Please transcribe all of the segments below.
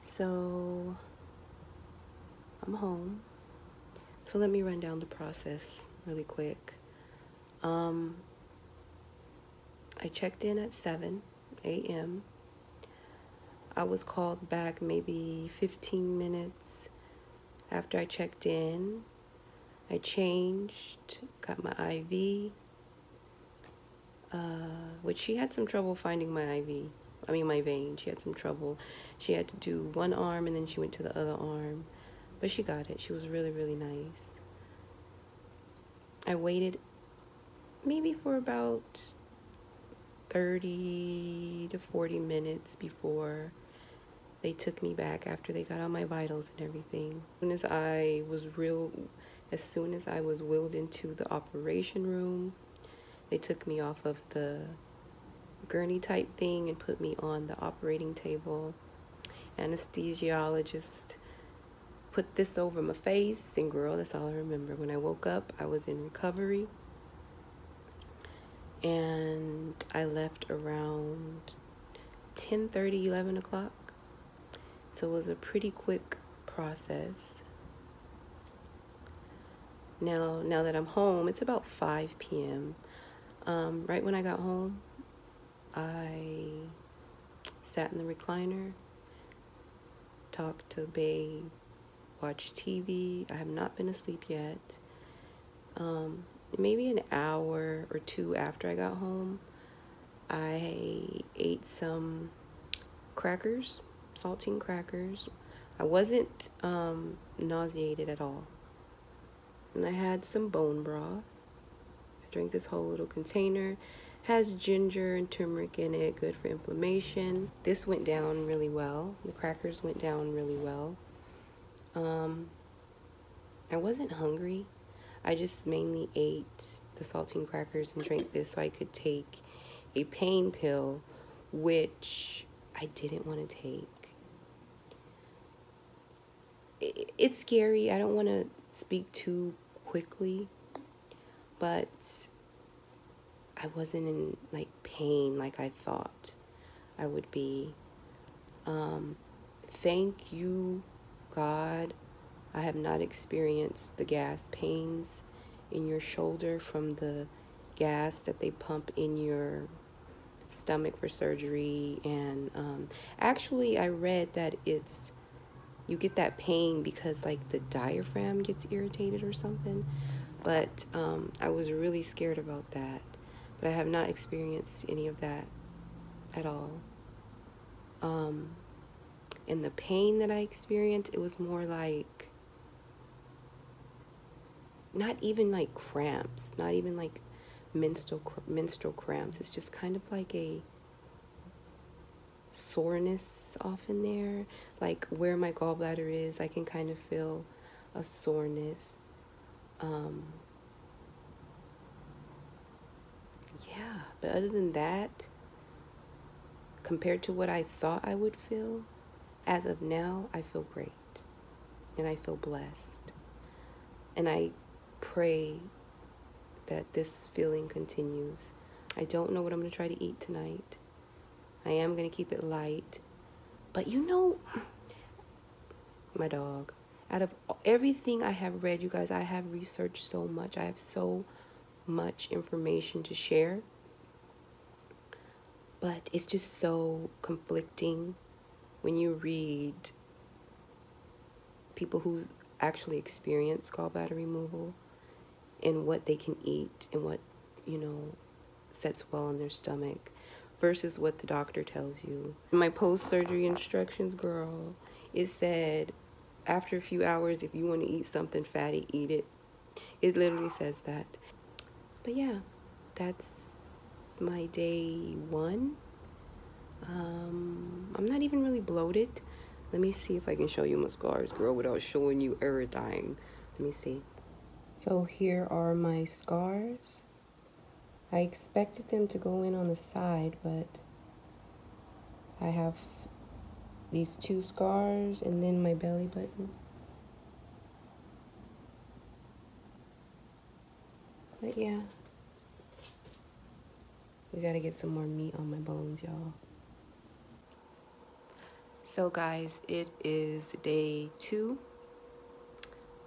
So I'm home. So let me run down the process really quick. Um, I checked in at 7 a.m. I was called back maybe 15 minutes after I checked in. I changed, got my IV, uh, which she had some trouble finding my IV. I mean, my vein. She had some trouble. She had to do one arm and then she went to the other arm. But she got it. She was really, really nice. I waited maybe for about 30 to 40 minutes before they took me back after they got all my vitals and everything. As soon as I was real, as soon as I was wheeled into the operation room, they took me off of the gurney type thing and put me on the operating table. Anesthesiologist put this over my face and girl, that's all I remember. When I woke up, I was in recovery and I left around 10 30 11 o'clock so it was a pretty quick process now now that I'm home it's about 5 p.m. Um, right when I got home I sat in the recliner talked to Babe watched TV I have not been asleep yet um, maybe an hour or two after I got home, I ate some crackers, saltine crackers. I wasn't um, nauseated at all. And I had some bone broth. I drank this whole little container. Has ginger and turmeric in it, good for inflammation. This went down really well. The crackers went down really well. Um, I wasn't hungry. I just mainly ate the saltine crackers and drank this so I could take a pain pill, which I didn't want to take. It's scary. I don't want to speak too quickly, but I wasn't in like pain like I thought I would be. Um, thank you, God, I have not experienced the gas pains in your shoulder from the gas that they pump in your stomach for surgery. And um, actually, I read that it's you get that pain because like the diaphragm gets irritated or something. But um, I was really scared about that. But I have not experienced any of that at all. Um, and the pain that I experienced, it was more like not even like cramps, not even like menstrual menstrual cramps. It's just kind of like a soreness off in there, like where my gallbladder is. I can kind of feel a soreness. Um, yeah, but other than that, compared to what I thought I would feel, as of now, I feel great and I feel blessed. And I pray that this feeling continues. I don't know what I'm going to try to eat tonight. I am going to keep it light. But you know, my dog, out of everything I have read, you guys, I have researched so much. I have so much information to share. But it's just so conflicting when you read people who actually experience gallbladder removal and what they can eat and what, you know, sets well in their stomach versus what the doctor tells you. My post-surgery instructions, girl, it said after a few hours, if you want to eat something fatty, eat it. It literally says that. But yeah, that's my day one. Um, I'm not even really bloated. Let me see if I can show you my scars, girl, without showing you everything. Let me see. So here are my scars. I expected them to go in on the side, but I have these two scars and then my belly button. But yeah, we gotta get some more meat on my bones, y'all. So, guys, it is day two.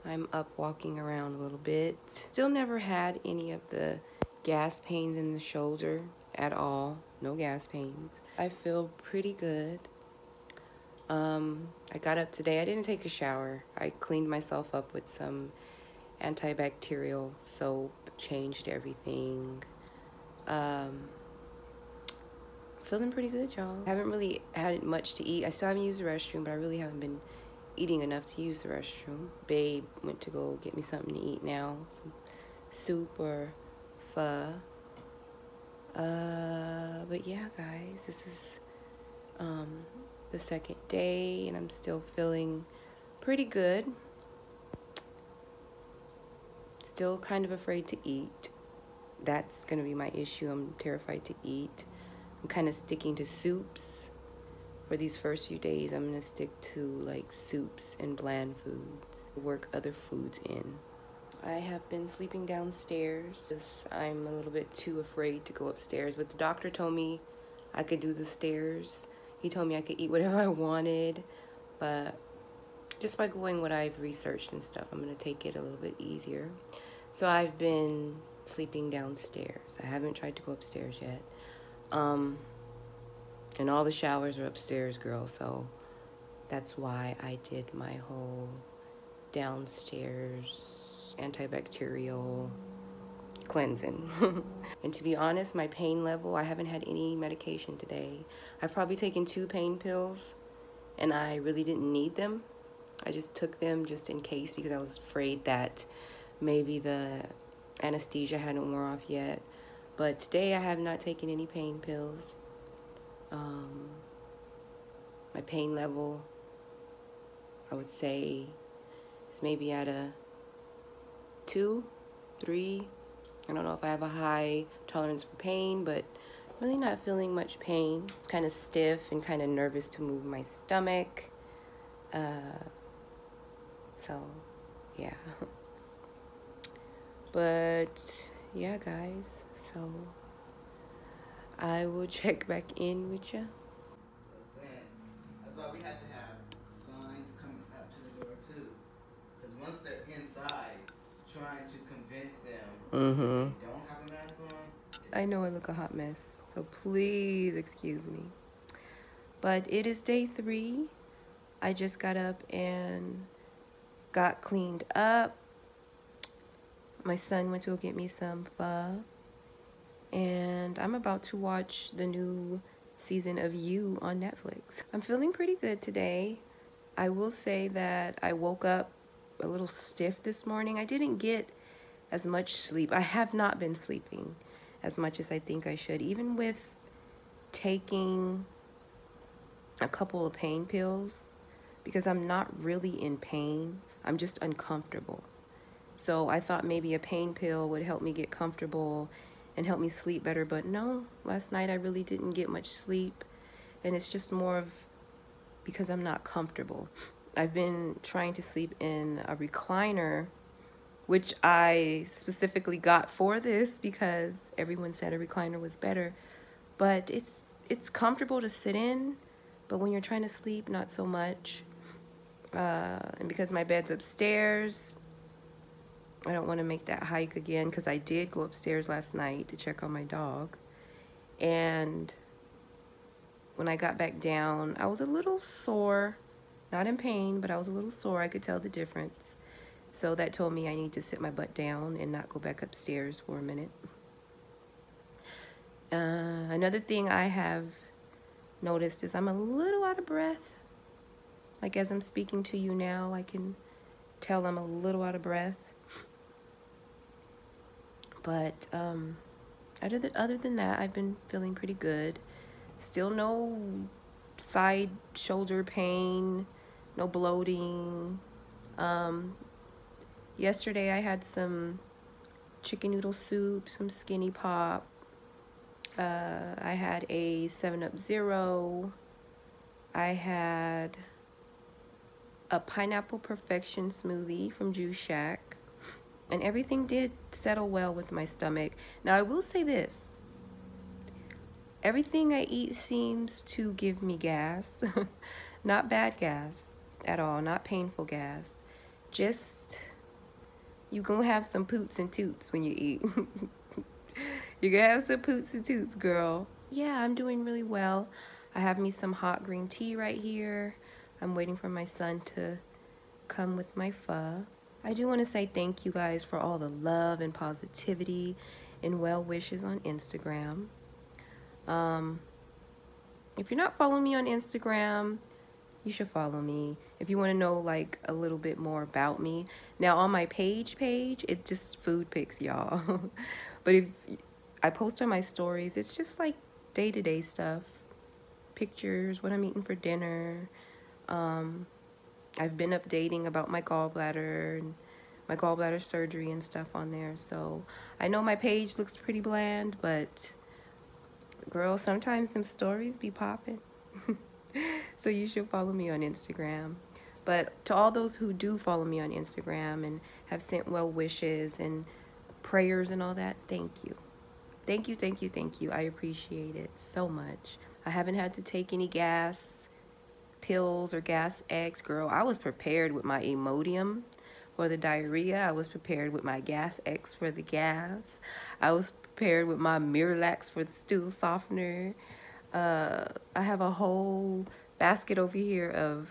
I'm up walking around a little bit. Still never had any of the gas pains in the shoulder at all. No gas pains. I feel pretty good. Um, I got up today. I didn't take a shower. I cleaned myself up with some antibacterial soap, changed everything. Um, feeling pretty good, y'all. I haven't really had much to eat. I still haven't used the restroom, but I really haven't been eating enough to use the restroom. Babe went to go get me something to eat now. Some soup or pho. Uh, but yeah, guys, this is um, the second day, and I'm still feeling pretty good. Still kind of afraid to eat. That's going to be my issue. I'm terrified to eat. I'm kind of sticking to soups. For these first few days, I'm going to stick to like soups and bland foods. Work other foods in. I have been sleeping downstairs. I'm a little bit too afraid to go upstairs, but the doctor told me I could do the stairs. He told me I could eat whatever I wanted, but just by going what I've researched and stuff, I'm going to take it a little bit easier. So I've been sleeping downstairs. I haven't tried to go upstairs yet. Um, and all the showers are upstairs, girl, so that's why I did my whole downstairs antibacterial cleansing. and to be honest, my pain level, I haven't had any medication today. I've probably taken two pain pills and I really didn't need them. I just took them just in case because I was afraid that maybe the anesthesia hadn't worn off yet but today I have not taken any pain pills. Um, my pain level, I would say, is maybe at a two, three. I don't know if I have a high tolerance for pain, but really not feeling much pain. It's kind of stiff and kind of nervous to move my stomach. Uh, so, yeah. but, yeah, guys. So I will check back in with you. So that's why we had to have signs coming up to the door too. Because once they're inside, trying to convince them mm-hmm. don't have a mask on. I know I look a hot mess, so please excuse me. But it is day three. I just got up and got cleaned up. My son went to go get me some pho and I'm about to watch the new season of You on Netflix. I'm feeling pretty good today. I will say that I woke up a little stiff this morning. I didn't get as much sleep. I have not been sleeping as much as I think I should, even with taking a couple of pain pills because I'm not really in pain. I'm just uncomfortable. So I thought maybe a pain pill would help me get comfortable and help me sleep better. But no, last night I really didn't get much sleep. And it's just more of because I'm not comfortable. I've been trying to sleep in a recliner, which I specifically got for this because everyone said a recliner was better. But it's it's comfortable to sit in, but when you're trying to sleep, not so much. Uh, and because my bed's upstairs, I don't want to make that hike again because I did go upstairs last night to check on my dog. And when I got back down, I was a little sore. Not in pain, but I was a little sore. I could tell the difference. So that told me I need to sit my butt down and not go back upstairs for a minute. Uh, another thing I have noticed is I'm a little out of breath. Like as I'm speaking to you now, I can tell I'm a little out of breath. But um, other than other than that, I've been feeling pretty good. Still no side shoulder pain, no bloating. Um, yesterday I had some chicken noodle soup, some skinny pop. Uh, I had a 7-Up Zero. I had a Pineapple Perfection smoothie from Juice Shack and everything did settle well with my stomach. Now, I will say this. Everything I eat seems to give me gas. not bad gas at all, not painful gas. Just you gonna have some poots and toots when you eat. you gonna have some poots and toots, girl. Yeah, I'm doing really well. I have me some hot green tea right here. I'm waiting for my son to come with my pho. I do want to say thank you guys for all the love and positivity and well wishes on Instagram. Um, if you're not following me on Instagram, you should follow me. If you want to know like a little bit more about me. Now on my page page, it's just food pics, y'all. but if I post on my stories, it's just like day-to-day -day stuff. Pictures, what I'm eating for dinner. Um, I've been updating about my gallbladder and my gallbladder surgery and stuff on there. So I know my page looks pretty bland, but girl, sometimes them stories be popping. so you should follow me on Instagram. But to all those who do follow me on Instagram and have sent well wishes and prayers and all that, thank you. Thank you, thank you, thank you. I appreciate it so much. I haven't had to take any gas pills or gas X, girl. I was prepared with my Imodium for the diarrhea. I was prepared with my gas X for the gas. I was prepared with my Miralax for the stool softener. Uh, I have a whole basket over here of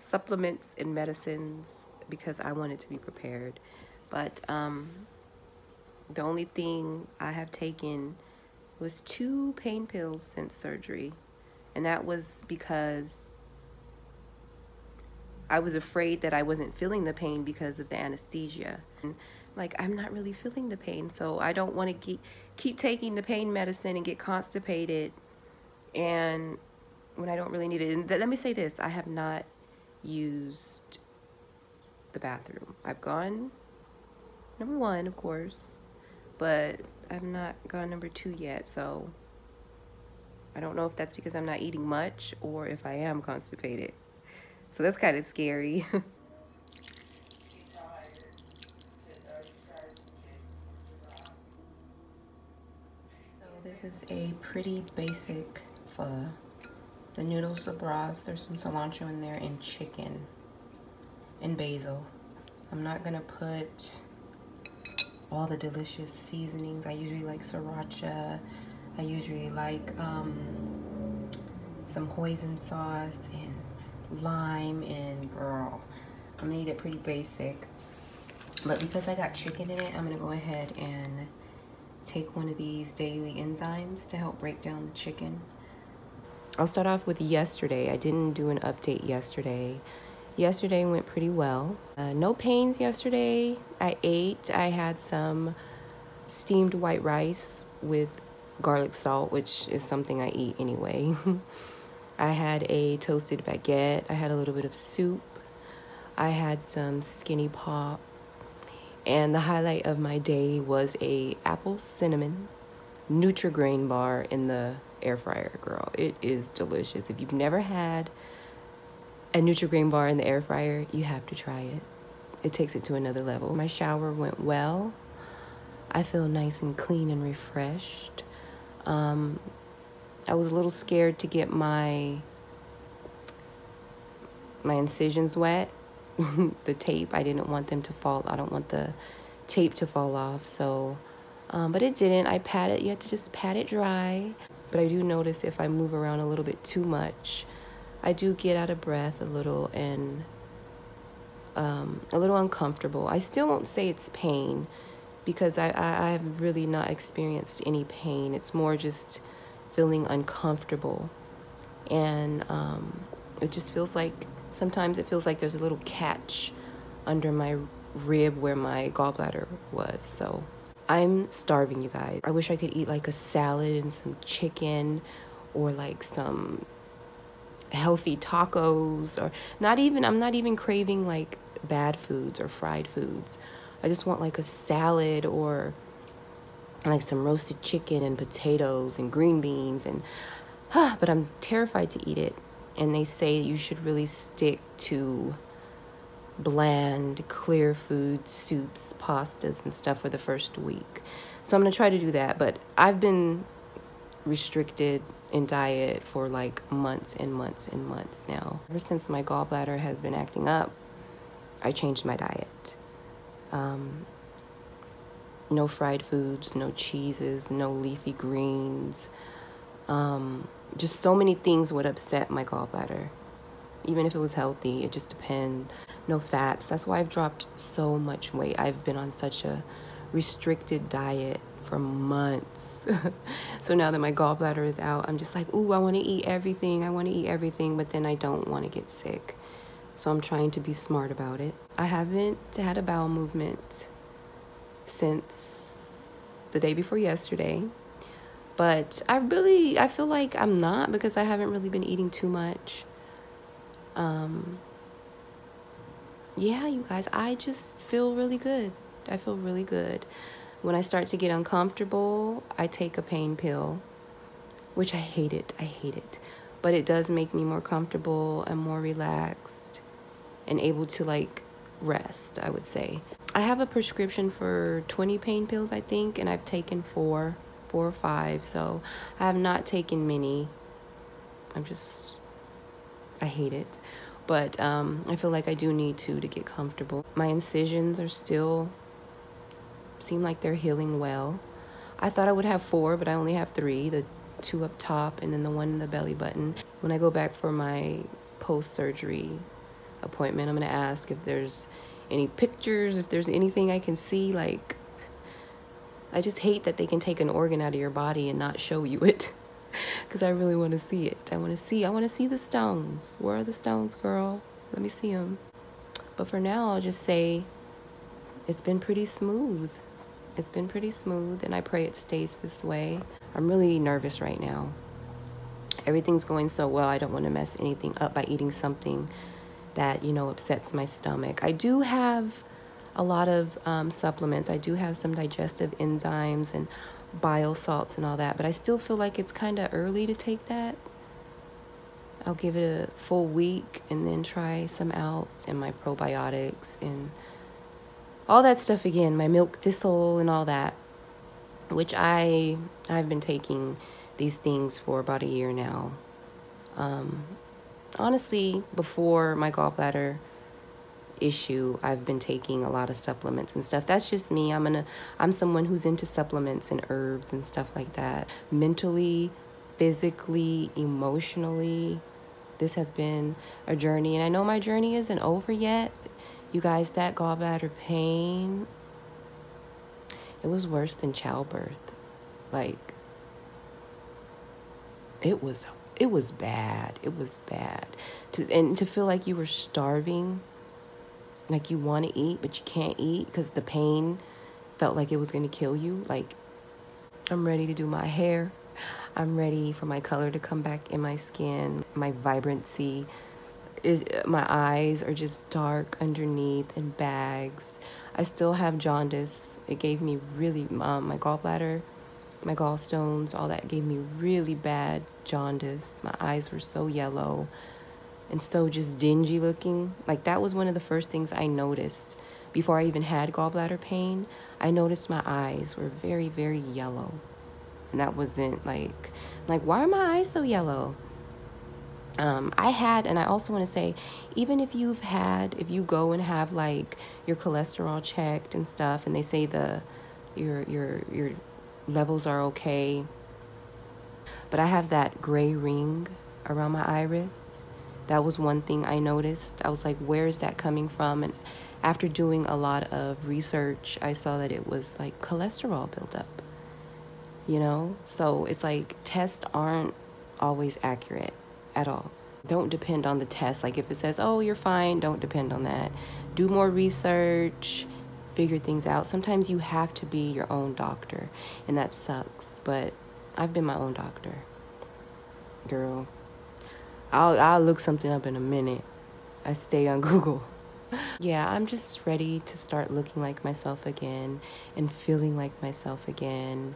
supplements and medicines because I wanted to be prepared. But um, the only thing I have taken was two pain pills since surgery. And that was because I was afraid that I wasn't feeling the pain because of the anesthesia. And like, I'm not really feeling the pain, so I don't want to keep, keep taking the pain medicine and get constipated and when I don't really need it. And let me say this, I have not used the bathroom. I've gone number one, of course, but I've not gone number two yet, so I don't know if that's because I'm not eating much or if I am constipated. So that's kind of scary. this is a pretty basic pho. The noodles, the broth, there's some cilantro in there, and chicken and basil. I'm not gonna put all the delicious seasonings. I usually like sriracha. I usually like um, some hoisin sauce and lime and girl. I'm gonna eat it pretty basic. But because I got chicken in it, I'm gonna go ahead and take one of these daily enzymes to help break down the chicken. I'll start off with yesterday. I didn't do an update yesterday. Yesterday went pretty well. Uh, no pains yesterday. I ate. I had some steamed white rice with garlic salt, which is something I eat anyway. I had a toasted baguette. I had a little bit of soup. I had some skinny pop. And the highlight of my day was a apple cinnamon Nutri-Grain bar in the air fryer, girl. It is delicious. If you've never had a Nutri-Grain bar in the air fryer, you have to try it. It takes it to another level. My shower went well. I feel nice and clean and refreshed. Um, I was a little scared to get my my incisions wet. the tape, I didn't want them to fall. I don't want the tape to fall off. So, um, but it didn't. I pat it. You have to just pat it dry. But I do notice if I move around a little bit too much, I do get out of breath a little and um, a little uncomfortable. I still won't say it's pain because I, I, I have really not experienced any pain. It's more just feeling uncomfortable. And um, it just feels like, sometimes it feels like there's a little catch under my rib where my gallbladder was. So I'm starving, you guys. I wish I could eat like a salad and some chicken or like some healthy tacos or not even, I'm not even craving like bad foods or fried foods. I just want like a salad or like some roasted chicken and potatoes and green beans and but I'm terrified to eat it. And they say you should really stick to bland, clear food, soups, pastas, and stuff for the first week. So I'm going to try to do that. But I've been restricted in diet for like months and months and months now. Ever since my gallbladder has been acting up, I changed my diet. Um, no fried foods, no cheeses, no leafy greens. Um, just so many things would upset my gallbladder. Even if it was healthy, it just depends. No fats. That's why I've dropped so much weight. I've been on such a restricted diet for months. so now that my gallbladder is out, I'm just like, ooh, I want to eat everything. I want to eat everything, but then I don't want to get sick. So I'm trying to be smart about it. I haven't had a bowel movement since the day before yesterday. But I really I feel like I'm not because I haven't really been eating too much. Um yeah, you guys, I just feel really good. I feel really good. When I start to get uncomfortable, I take a pain pill, which I hate it. I hate it. But it does make me more comfortable and more relaxed and able to like rest, I would say. I have a prescription for 20 pain pills, I think, and I've taken four, four or five. So I have not taken many. I'm just, I hate it. But um, I feel like I do need to to get comfortable. My incisions are still seem like they're healing well. I thought I would have four, but I only have three the two up top and then the one in the belly button. When I go back for my post surgery appointment, I'm going to ask if there's any pictures, if there's anything I can see. Like, I just hate that they can take an organ out of your body and not show you it. Because I really want to see it. I want to see, I want to see the stones. Where are the stones, girl? Let me see them. But for now, I'll just say it's been pretty smooth. It's been pretty smooth, and I pray it stays this way. I'm really nervous right now. Everything's going so well, I don't want to mess anything up by eating something that, you know, upsets my stomach. I do have a lot of um, supplements. I do have some digestive enzymes and bile salts and all that, but I still feel like it's kind of early to take that. I'll give it a full week and then try some out and my probiotics and all that stuff again, my milk thistle and all that, which I I've been taking these things for about a year now. Um, honestly, before my gallbladder issue, I've been taking a lot of supplements and stuff. That's just me. I'm gonna I'm someone who's into supplements and herbs and stuff like that. Mentally, physically, emotionally, this has been a journey and I know my journey isn't over yet. You guys, that gallbladder pain, it was worse than childbirth. Like, it was, it was bad. It was bad. To, and to feel like you were starving, like you want to eat, but you can't eat because the pain felt like it was going to kill you. Like, I'm ready to do my hair. I'm ready for my color to come back in my skin, my vibrancy it, my eyes are just dark underneath and bags. I still have jaundice. It gave me really, um, my gallbladder, my gallstones, all that gave me really bad jaundice. My eyes were so yellow and so just dingy looking. Like that was one of the first things I noticed before I even had gallbladder pain. I noticed my eyes were very, very yellow. And that wasn't like, like, why are my eyes so yellow? um, I had, and I also want to say, even if you've had, if you go and have like your cholesterol checked and stuff, and they say the your your your levels are okay, but I have that gray ring around my iris. That was one thing I noticed. I was like, where is that coming from? And after doing a lot of research, I saw that it was like cholesterol buildup. You know, so it's like tests aren't always accurate at all. Don't depend on the test. Like if it says, oh, you're fine, don't depend on that. Do more research, figure things out. Sometimes you have to be your own doctor, and that sucks. But I've been my own doctor. Girl, I'll, I'll look something up in a minute. I stay on Google. yeah, I'm just ready to start looking like myself again and feeling like myself again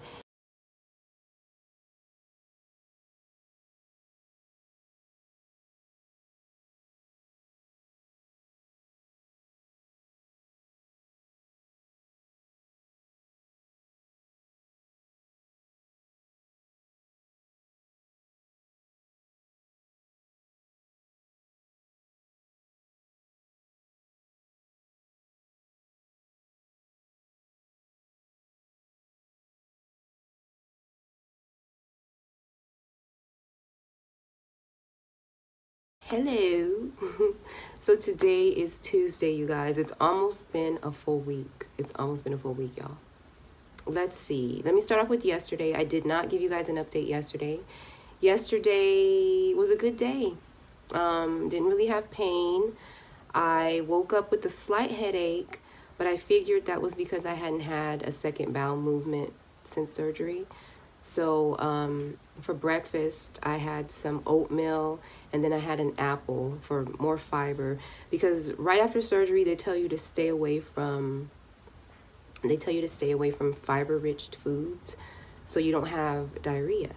Hello. so today is Tuesday, you guys. It's almost been a full week. It's almost been a full week, y'all. Let's see. Let me start off with yesterday. I did not give you guys an update yesterday. Yesterday was a good day. Um, didn't really have pain. I woke up with a slight headache, but I figured that was because I hadn't had a second bowel movement since surgery. So um, for breakfast, I had some oatmeal and then I had an apple for more fiber because right after surgery, they tell you to stay away from they tell you to stay away from fiber rich foods so you don't have diarrhea.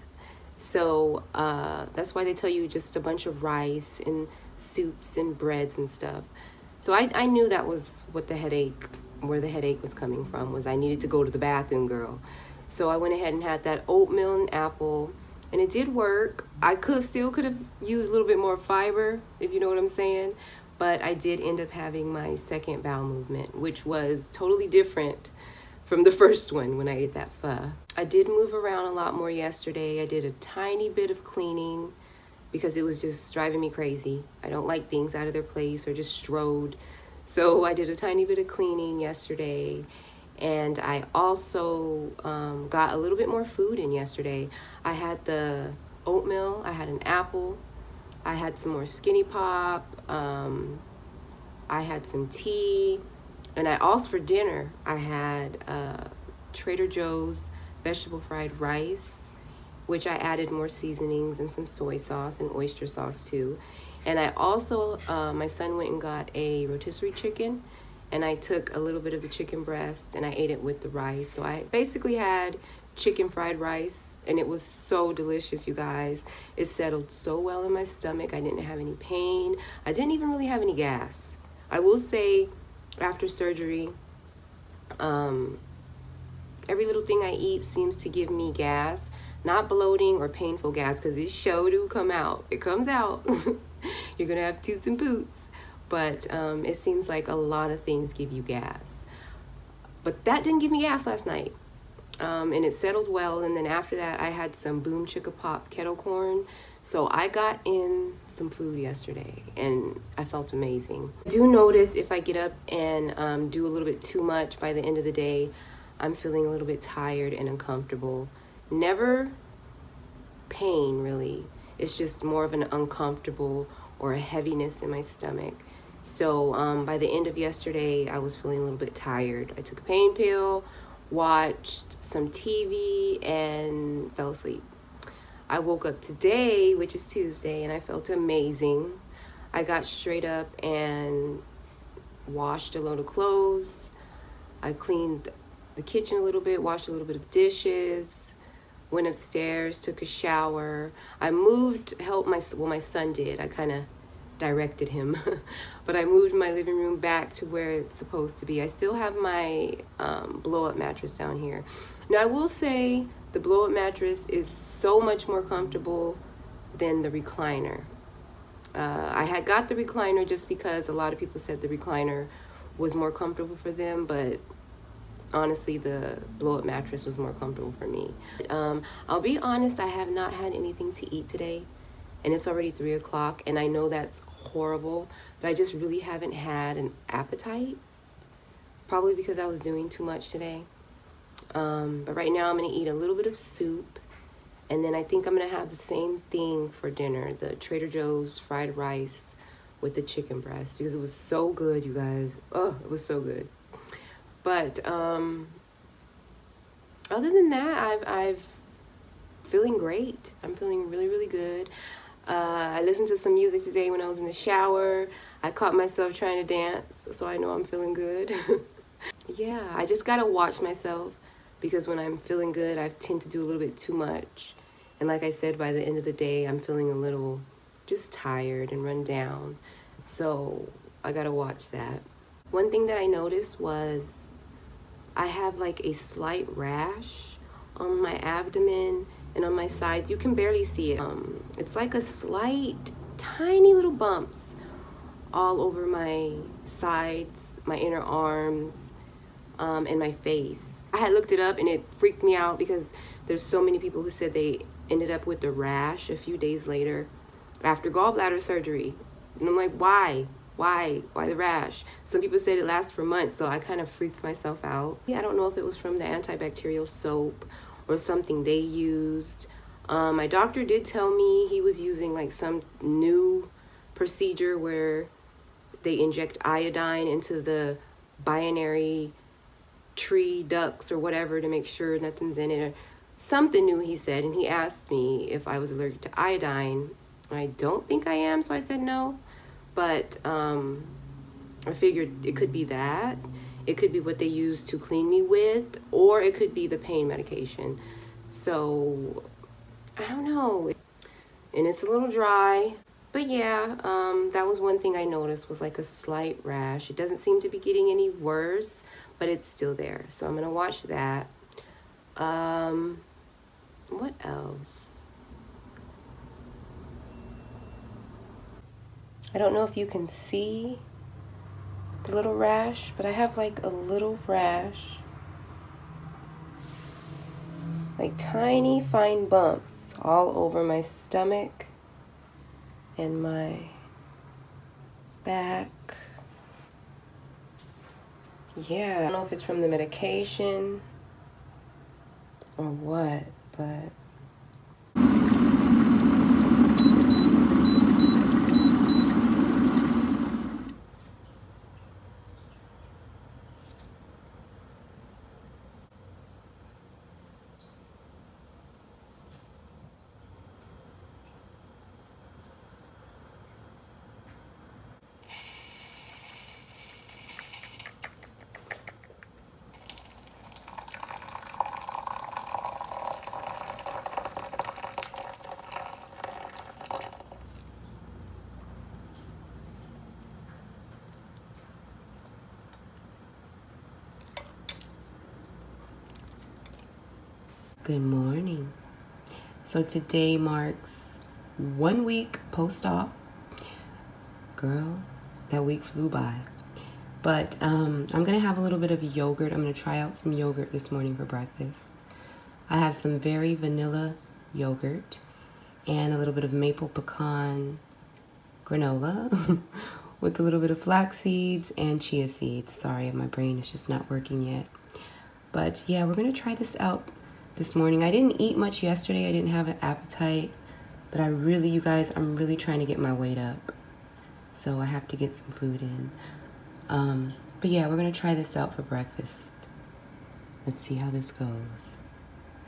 So uh, that's why they tell you just a bunch of rice and soups and breads and stuff. So I, I knew that was what the headache, where the headache was coming from, was I needed to go to the bathroom, girl. So I went ahead and had that oatmeal and apple, and it did work. I could still could have used a little bit more fiber, if you know what I'm saying. But I did end up having my second bowel movement, which was totally different from the first one when I ate that pho. I did move around a lot more yesterday. I did a tiny bit of cleaning because it was just driving me crazy. I don't like things out of their place or just strode. So I did a tiny bit of cleaning yesterday and I also um, got a little bit more food in yesterday. I had the oatmeal, I had an apple, I had some more skinny pop, um, I had some tea, and I also for dinner I had uh, Trader Joe's vegetable fried rice, which I added more seasonings and some soy sauce and oyster sauce too. And I also, uh, my son went and got a rotisserie chicken and I took a little bit of the chicken breast and I ate it with the rice. So I basically had chicken fried rice and it was so delicious, you guys. It settled so well in my stomach. I didn't have any pain. I didn't even really have any gas. I will say after surgery, um, every little thing I eat seems to give me gas, not bloating or painful gas because it sure do come out. It comes out. You're gonna have toots and boots but um, it seems like a lot of things give you gas. But that didn't give me gas last night. Um, and it settled well. And then after that, I had some Boom Chicka Pop kettle corn. So I got in some food yesterday and I felt amazing. I do notice if I get up and um, do a little bit too much by the end of the day, I'm feeling a little bit tired and uncomfortable. Never pain, really. It's just more of an uncomfortable or a heaviness in my stomach. So um, by the end of yesterday, I was feeling a little bit tired. I took a pain pill, watched some TV, and fell asleep. I woke up today, which is Tuesday, and I felt amazing. I got straight up and washed a load of clothes. I cleaned the kitchen a little bit, washed a little bit of dishes, went upstairs, took a shower. I moved, helped my, well, my son did. I kind of directed him. but I moved my living room back to where it's supposed to be. I still have my um, blow up mattress down here. Now, I will say the blow up mattress is so much more comfortable than the recliner. Uh, I had got the recliner just because a lot of people said the recliner was more comfortable for them, but honestly, the blow up mattress was more comfortable for me. Um, I'll be honest, I have not had anything to eat today and it's already three o'clock and I know that's horrible, but I just really haven't had an appetite. Probably because I was doing too much today. Um, but right now I'm gonna eat a little bit of soup and then I think I'm gonna have the same thing for dinner, the Trader Joe's fried rice with the chicken breast because it was so good, you guys. Oh, it was so good. But um, other than that, I've, I've feeling great. I'm feeling really, really good. Uh, I listened to some music today when I was in the shower. I caught myself trying to dance, so I know I'm feeling good. yeah, I just gotta watch myself because when I'm feeling good, I tend to do a little bit too much. And like I said, by the end of the day, I'm feeling a little just tired and run down. So I gotta watch that. One thing that I noticed was I have like a slight rash on my abdomen and on my sides. You can barely see it. Um, it's like a slight, tiny little bumps all over my sides, my inner arms, um, and my face. I had looked it up and it freaked me out because there's so many people who said they ended up with the rash a few days later after gallbladder surgery. And I'm like, why? Why? Why the rash? Some people said it lasts for months, so I kind of freaked myself out. Yeah, I don't know if it was from the antibacterial soap or something they used. Um, my doctor did tell me he was using like some new procedure where they inject iodine into the biliary tree ducts or whatever to make sure nothing's in it. Something new he said and he asked me if i was allergic to iodine. I don't think i am so i said no. But um, i figured it could be that it could be what they use to clean me with or it could be the pain medication so i don't know and it's a little dry but yeah, um, that was one thing I noticed was like a slight rash. It doesn't seem to be getting any worse, but it's still there. So I'm gonna watch that. Um, what else? I don't know if you can see the little rash, but I have like a little rash. Like tiny fine bumps all over my stomach and my back. Yeah, I don't know if it's from the medication or what, but Good morning. So today marks one week post op. Girl, that week flew by. But um, I'm gonna have a little bit of yogurt. I'm gonna try out some yogurt this morning for breakfast. I have some very vanilla yogurt and a little bit of maple pecan granola with a little bit of flax seeds and chia seeds. Sorry, my brain is just not working yet. But yeah, we're gonna try this out this morning. I didn't eat much yesterday. I didn't have an appetite, but I really, you guys, I'm really trying to get my weight up. So I have to get some food in. Um, but yeah, we're gonna try this out for breakfast. Let's see how this goes.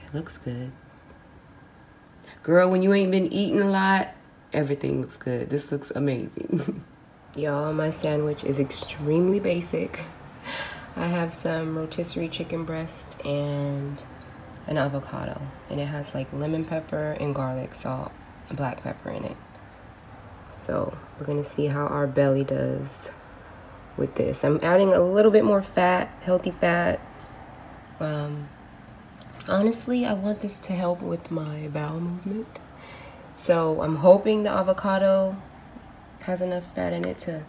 It looks good. Girl, when you ain't been eating a lot, everything looks good. This looks amazing. Y'all, my sandwich is extremely basic. I have some rotisserie chicken breast and an avocado and it has like lemon pepper and garlic salt and black pepper in it. So we're gonna see how our belly does with this. I'm adding a little bit more fat healthy fat. Um, honestly i want this to help with my bowel movement. So i'm hoping the avocado has enough fat in it to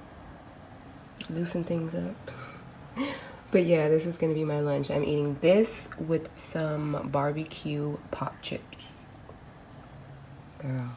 loosen things up But yeah, this is gonna be my lunch. I'm eating this with some barbecue pop chips. Girl.